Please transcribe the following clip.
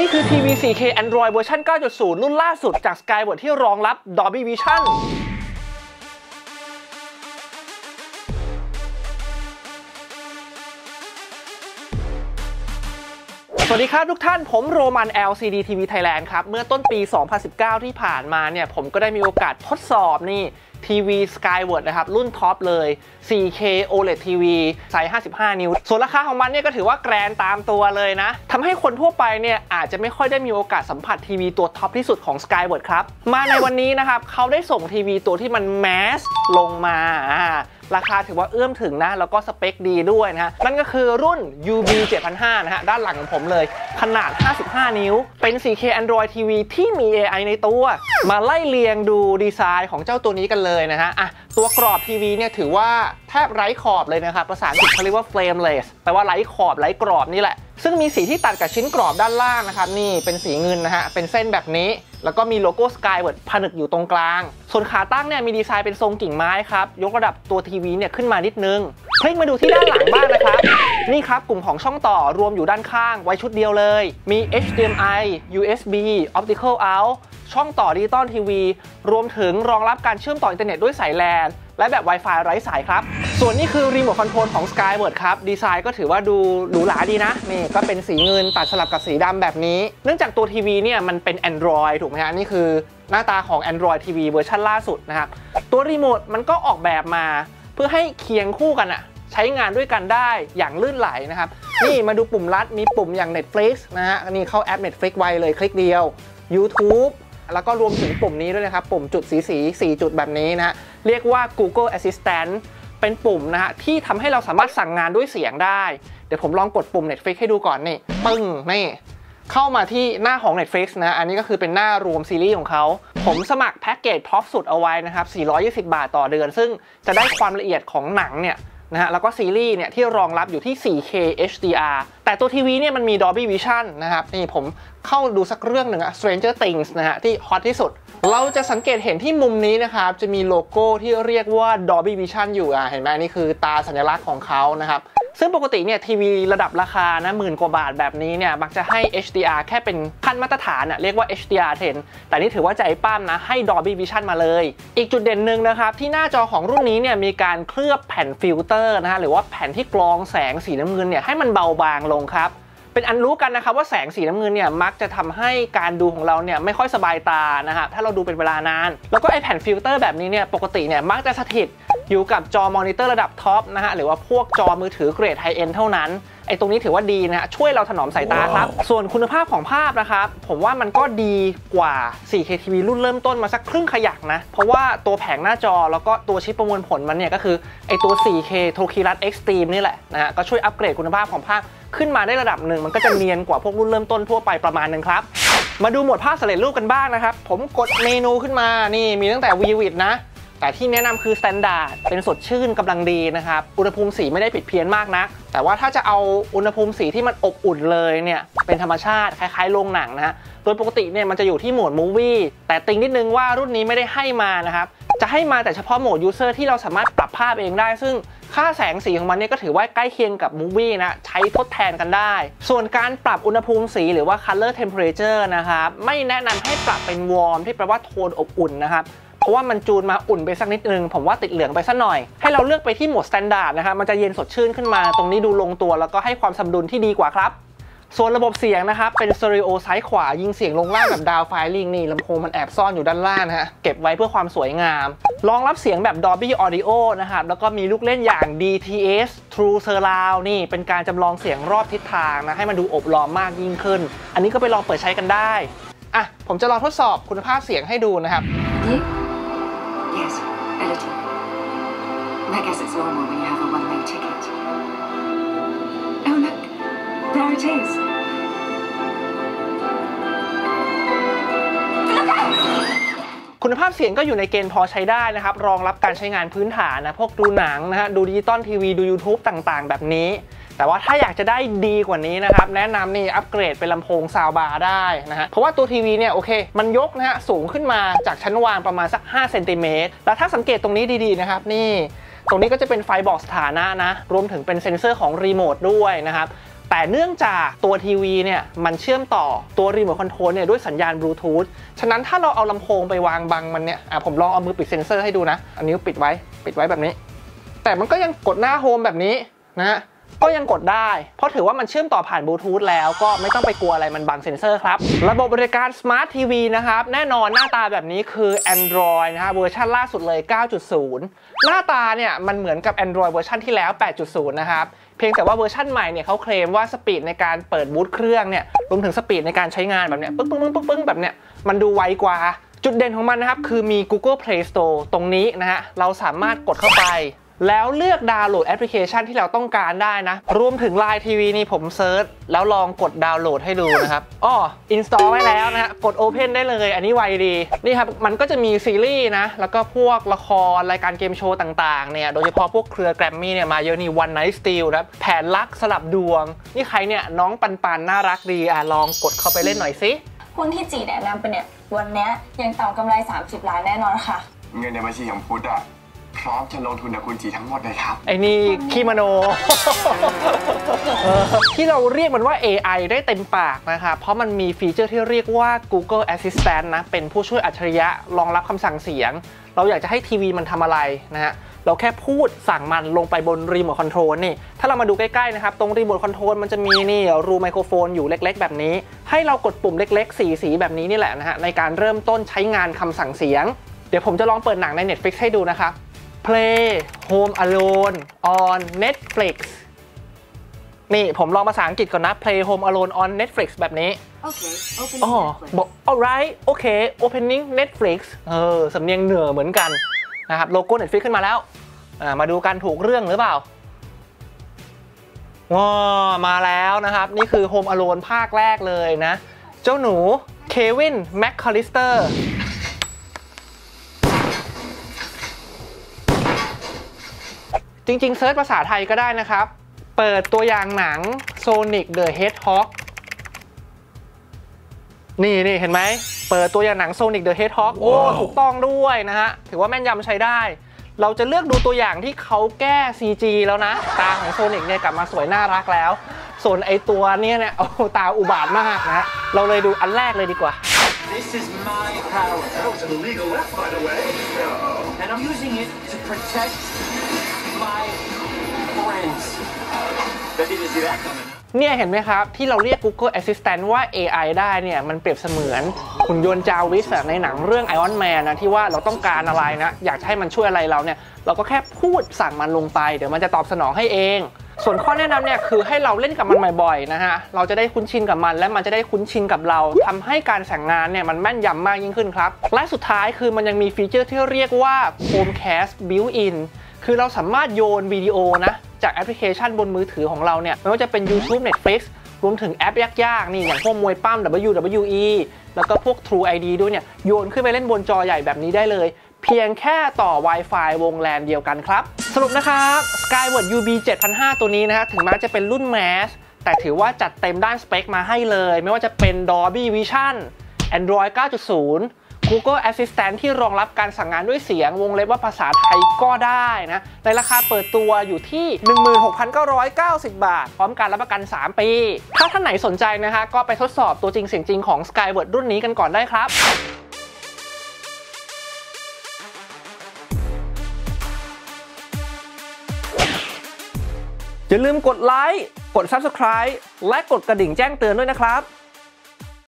นี่คือทีวี 4K Android เวอร์ชัน9.0 รุ่นล่าสุดจาก Skyworth ที่รองรับ Dolby Vision สวัสดีครับทุกท่านผมโรมัน LCD TV Thailand ครับ เมื่อต้นปี 2019 ที่ผ่านมาเนี่ย ผมก็ได้มีโอกาสทดสอบนี่ทีวี Skyworth นะครับ รุ่นท็อปเลย 4K OLED TV ไซส์ 55 นิ้ว ส่วนราคาของมันเนี่ยก็ถือว่า grand ตามตัวเลยนะทำให้คนทั่วไปเนี่ยอาจจะไม่ค่อยได้มีโอกาสสัมผัสทีวีตัวท็อปที่สุดของ Skyward ครับ มาในวันนี้นะครับ เขาได้ส่งทีวีตัวที่มันแมสลงมาราคาถือว่าเอื้อมถึงนะ แล้วก็สเปคดีด้วยนะฮะ นั่นก็คือรุ่น UB 7005 นะฮะ ด้านหลังของผมเลย ขนาด 55 นิ้ว เป็น 4K Android TV ที่มี AI ในตัว มาไล่เรียงดูดีไซน์ของเจ้าตัวนี้กันเลยนะฮะอะตัวกรอบทีวีเนี่ยถือว่าแทบไร้ขอบเลยนะครับภาษาอังกฤษเขาเรียกว่า frameless แปลว่าไร้ขอบไร้กรอบนี่แหละ ซึ่งมีสีที่ตัดกับชิ้นกรอบด้านล่างนะครับ นี่เป็นสีเงินนะฮะ เป็นเส้นแบบนี้ แล้วก็มีโลโก้ Skyworth ผนึกอยู่ตรงกลาง ส่วนขาตั้งเนี่ยมีดีไซน์เป็นทรงกิ่งไม้ครับ ยกระดับตัวทีวีเนี่ยขึ้นมานิดนึงคลิกมาดูที่ด้านหลังบ้างนะครับ นี่ครับกลุ่มของช่องต่อรวมอยู่ด้านข้างไว้ชุดเดียวเลย มี HDMI USB Optical out ช่องต่อดิจิตอลทีวี รวมถึงรองรับการเชื่อมต่ออินเทอร์เน็ตด้วยสายแลนและแบบ Wi-Fi ไร้สายครับ ส่วนนี้คือรีโมทคอนโทรลของ Skyward ครับ ดีไซน์ก็ถือว่าดูหรูหราดีนะ นี่ก็เป็นสีเงินตัดสลับกับสีดำแบบนี้ เนื่องจากตัวทีวีเนี่ยมันเป็น Android ถูกไหมฮะ นี่คือหน้าตาของ Android TV เวอร์ชันล่าสุดนะครับตัวรีโมทมันก็ออกแบบมา เพื่อให้เคียงคู่กันอะใช้งานด้วยกันได้อย่างลื่นไหลนะครับ นี่มาดูปุ่มลัดมีปุ่มอย่าง Netflix นะฮะนี่เข้าแอป Netflix ไวเลยคลิกเดียว YouTube แล้วก็รวมถึงปุ่มนี้ด้วยนะครับ ปุ่มจุดสีสี4จุดแบบนี้นะฮะเรียกว่า Google Assistant เป็นปุ่มนะฮะที่ทำให้เราสามารถสั่งงานด้วยเสียงได้ เดี๋ยวผมลองกดปุ่ม Netflix ให้ดูก่อนนี่ปึ้งนี่เข้ามาที่หน้าของ Netflix นะ อันนี้ก็คือเป็นหน้ารวมซีรีส์ของเขา ผมสมัครแพ็กเกจท็อปสุดเอาไว้นะครับ 420 บาทต่อเดือน ซึ่งจะได้ความละเอียดของหนังเนี่ย นะฮะแล้วก็ซีรีส์เนี่ยที่รองรับอยู่ที่ 4K HDR แต่ตัวทีวีเนี่ยมันมี Dolby Vision นะครับนี่ผมเข้าดูสักเรื่องหนึ่งอะ Stranger Things นะฮะที่ฮอตที่สุด เราจะสังเกตเห็นที่มุมนี้นะครับ จะมีโลโก้ที่เรียกว่า Dolby Vision อยู่อะเห็นไหมนี่คือตาสัญลักษณ์ของเขานะครับ ซึ่งปกติเนี่ยทีวีระดับราคานะหมื่นกว่าบาทแบบนี้เนี่ยมักจะให้ HDR แค่เป็นขั้นมาตรฐานอะเรียกว่า HDR 10แต่นี่ถือว่าใจป้ำนะให้ Dolby Vision มาเลย อีกจุดเด่นหนึ่งนะครับที่หน้าจอของรุ่นนี้เนี่ยมีการเคลือบแผ่นฟิลเตอร์นะฮะหรือว่าแผ่นที่กรองแสงสีน้ำเงินเนี่ยให้มันเบาบางลงครับเป็นอันรู้กันนะครับว่าแสงสีน้ำเงินเนี่ยมักจะทำให้การดูของเราเนี่ยไม่ค่อยสบายตานะครับถ้าเราดูเป็นเวลานาน แล้วก็ไอ้แผ่นฟิลเตอร์แบบนี้เนี่ยปกติเนี่ยมักจะสถิต อยู่กับจอมอนิเตอร์ระดับท็อปนะฮะหรือว่าพวกจอมือถือเกรด high-end เท่านั้นไอ้ตรงนี้ถือว่าดีนะฮะช่วยเราถนอมสายตาครับ ส่วนคุณภาพของภาพนะครับ ผมว่ามันก็ดีกว่า 4K TV รุ่นเริ่มต้นมาสักครึ่งขยักนะ เพราะว่าตัวแผงหน้าจอแล้วก็ตัวชิปประมวลผลมันเนี่ยก็คือไอ้ตัว 4K t o k i r a t Extreme นี่แหละนะฮะก็ช่วยอัปเกรดคุณภาพของภาพขึ้นมาได้ระดับหนึ่ง มันก็จะเนียนกว่าพวกรุ่นเริ่มต้นทั่วไปประมาณนึงครับมาดูโหมดภาพสำเร็จรูปกันบ้างนะครับผมกดเมนูขึ้นมานี่มีตั้งแต่ Vivid นะ แต่ที่แนะนำคือ Standard เป็นสดชื่นกำลังดีนะครับ อุณหภูมิสีไม่ได้ผิดเพี้ยนมากนะแต่ว่าถ้าจะเอาอุณหภูมิสีที่มันอบอุ่นเลยเนี่ยเป็นธรรมชาติคล้ายๆโรงหนังนะฮะโดยปกติเนี่ยมันจะอยู่ที่โหมด Movie แต่ติงนิดนึงว่ารุ่นนี้ไม่ได้ให้มานะครับ จะให้มาแต่เฉพาะโหมด User ที่เราสามารถปรับภาพเองได้ ซึ่งค่าแสงสีของมันเนี่ยก็ถือว่าใกล้เคียงกับ Movie นะ ใช้ทดแทนกันได้ ส่วนการปรับอุณหภูมิสีหรือว่า Color Temperature นะครับ ไม่แนะนำให้ปรับเป็น Warm ที่แปลว่าโทนอบอุ่นนะครับ เพราะว่ามันจูนมาอุ่นไปสักนิดนึง ผมว่าติดเหลืองไปสักหน่อย ให้เราเลือกไปที่โหมด Standard นะครับมันจะเย็นสดชื่นขึ้นมาตรงนี้ดูลงตัว แล้วก็ให้ความสมดุลที่ดีกว่าครับส่วนระบบเสียงนะครับ เป็นสเตอริโอซ้ายขวายิงเสียงลงล่างแบบ down-firing นี่ลำโพงมันแอบซ่อนอยู่ด้านล่างนะฮะ เก็บไว้เพื่อความสวยงาม รองรับเสียงแบบ Dolby Audio นะครับ แล้วก็มีลูกเล่นอย่าง DTS TruSurround นี่เป็นการจำลองเสียงรอบทิศทางนะ ให้มันดูโอบล้อมมากยิ่งขึ้น อันนี้ก็ไปลองเปิดใช้กันได้ อะ ผมจะลองทดสอบคุณภาพเสียงให้ดูนะครับ Yes, a little. I guess it's normal when you have a one-way ticket. Oh, look. There it is. Look out! คุณภาพเสียงก็อยู่ในเกณฑ์พอใช้ได้นะครับ รองรับการใช้งานพื้นฐานนะ พวกดูหนังนะฮะ ดูดิจิตอลทีวี ดู YouTube ต่างๆ แบบนี้ แต่ว่าถ้าอยากจะได้ดีกว่านี้นะครับแนะนำนี่อัปเกรดเป็นลำโพง soundbar ได้นะฮะเพราะว่าตัวทีวีเนี่ยโอเค มันยกนะฮะสูงขึ้นมาจากชั้นวางประมาณสัก5เซนติเมตรแล้วถ้าสังเกตตรงนี้ดีๆนะครับนี่ ตรงนี้ก็จะเป็นไฟบอกสถานะนะรวมถึงเป็นเซ็นเซอร์ของรีโมทด้วยนะครับแต่เนื่องจากตัวทีวีเนี่ยมันเชื่อมต่อตัวรีโมทคอนโทรลเนี่ยด้วยสัญญาณบลูทูธ ฉะนั้นถ้าเราเอาลำโพงไปวางบังมันเนี่ย อะผมลองเอามือปิดเซ็นเซอร์ให้ดูนะ อันนี้ปิดไว้ ปิดไว้แบบนี้ แต่มันก็ยังกดหน้า home แบบนี้นะฮะ ก็ยังกดได้ เพราะถือว่ามันเชื่อมต่อผ่านบลูทูธแล้วก็ไม่ต้องไปกลัวอะไรมันบังเซ็นเซอร์ครับ ระบบบริการ Smart TV นะครับ แน่นอนหน้าตาแบบนี้คือ Android นะฮะเวอร์ชันล่าสุดเลย 9.0 หน้าตาเนี่ยมันเหมือนกับ Android เวอร์ชันที่แล้ว 8.0 นะครับ เพียงแต่ว่าเวอร์ชันใหม่เนี่ยเขาเคลมว่า speed ในการเปิดบูตเครื่องเนี่ยรวมถึง speed ในการใช้งานแบบเนี้ยปึ้งปึ้งปึ้งปึ้งงแบบเนี้ยมันดูไวกว่าจุดเด่นของมันนะครับคือมี Google Play Store ตรงนี้นะฮะเราสามารถกดเข้าไป แล้วเลือกดาวน์โหลดแอปพลิเคชันที่เราต้องการได้นะ รวมถึง Line TV นี่ผม search แล้วลองกดดาวน์โหลดให้ดูนะครับอ้อ install ไว้แล้วนะฮะกด Open ได้เลย อันนี้ไวดี นี่ครับ มันก็จะมีซีรีส์นะ แล้วก็พวกละครรายการเกมโชว์ต่างๆเนี่ย โดยเฉพาะพวกเครือแกรมมี่เนี่ยมาเยอะนี่ One Night Steal นะครับแผนรักสลับดวง นี่ใครเนี่ยน้องปันปันน่ารักดีอะลองกดเข้าไปเล่นหน่อยสิหุ้นที่จีแนะนำไปเนี่ยวันเนี้ยยังทำกำไร 30 ล้านแน่นอนค่ะ เงินในบัญชีของพุทธอะ พร้อมจะลงทุนกับคุณจีทั้งหมดเลยครับ ไอ้นี่ขี้โม้นะ ที่เราเรียกมันว่า AI ได้เต็มปากนะครับเพราะมันมีฟีเจอร์ที่เรียกว่า Google Assistant นะ เป็นผู้ช่วยอัจฉริยะรองรับคำสั่งเสียง เราอยากจะให้ทีวีมันทำอะไรนะฮะเราแค่พูดสั่งมันลงไปบนรีโมทคอนโทรลนี่ ถ้าเรามาดูใกล้ๆนะครับ ตรงรีโมทคอนโทรลมันจะมีนี่รูไมโครโฟนอยู่เล็กๆ แบบนี้ ให้เรากดปุ่มเล็กๆ สีสีแบบนี้นี่แหละนะฮะในการเริ่มต้นใช้งานคำสั่งเสียง เดี๋ยวผมจะลองเปิดหนังใน Netflix ให้ดูนะครับ Play Home Alone on Netflix นี่ผมลองภาษาอังกฤษก่อนนะ Play Home Alone on Netflix แบบนี้ Okay, open อ๋อบอก alright โอเค opening Netflix เออ สำเนียงเหนือเหมือนกันนะครับโลโก้ Netflix ขึ้นมาแล้วอ่ามาดูกันถูกเรื่องหรือเปล่าว้ามาแล้วนะครับ นี่คือ Home Alone ภาคแรกเลยนะ เจ้าหนูเควินแมคคาลิสเตอร์ จริงๆ search ภาษาไทยก็ได้นะครับ เปิดตัวอย่างหนัง Sonic the Hedgehog นี่นี่เห็นไหม เปิดตัวอย่างหนัง Sonic the Hedgehog โอ้ ถูกต้องด้วยนะฮะ ถือว่าแม่นยำใช้ได้ เราจะเลือกดูตัวอย่างที่เขาแก้ CG แล้วนะ ตาของ Sonic เนี่ยกลับมาสวยน่ารักแล้ว ส่วนไอตัวเนี่ยเนี่ยโอ้โหตาอุบาทมากนะ เราเลยดูอันแรกเลยดีกว่า This is my power, That was an illegal left, by the way. and I'm using it to protect เนี่ยเห็นไหมครับ ที่เราเรียก Google Assistant ว่า AI ได้เนี่ย มันเปรียบเสมือนหุ่นยนต์จาร์วิสในหนังเรื่อง Iron Man นะ ที่ว่าเราต้องการอะไรนะ อยากให้มันช่วยอะไรเราเนี่ย เราก็แค่พูดสั่งมันลงไป เดี๋ยวมันจะตอบสนองให้เอง ส่วนข้อแนะนำเนี่ยคือให้เราเล่นกับมันบ่อยๆนะฮะ เราจะได้คุ้นชินกับมัน และมันจะได้คุ้นชินกับเราทำให้การสั่งงานเนี่ยมันแม่นยำมากยิ่งขึ้นครับ และสุดท้ายคือมันยังมีฟีเจอร์ที่เรียกว่า Chromecast Built-in คือเราสามารถโยนวิดีโอนะ จากแอปพลิเคชันบนมือถือของเราเนี่ย ไม่ว่าจะเป็น YouTube Netflix รวมถึงแอปยากๆ นี่ อย่างพวกมวยปั้ม WWE แล้วก็พวก True ID ด้วยเนี่ย โยนขึ้นไปเล่นบนจอใหญ่แบบนี้ได้เลย เพียงแค่ต่อ Wi-Fi วงแลนเดียวกันครับ สรุปนะครับ Skyward UB 7005 ตัวนี้นะฮะถึงแม้จะเป็นรุ่น Mass แต่ถือว่าจัดเต็มด้านสเปคมาให้เลย ไม่ว่าจะเป็น Dolby Vision Android 9.0 Google Assistant ที่รองรับการสั่งงานด้วยเสียงวงเล็บว่าภาษาไทยก็ได้นะ ในราคาเปิดตัวอยู่ที่ 16,990 บาท พร้อมการรับประกัน 3 ปี ถ้าท่านไหนสนใจนะฮะก็ไปทดสอบตัวจริงเสียงจริงของ Skyward รุ่นนี้กันก่อนได้ครับอย่าลืมกดไลค์ กด Subscribe และกดกระดิ่งแจ้งเตือนด้วยนะครับ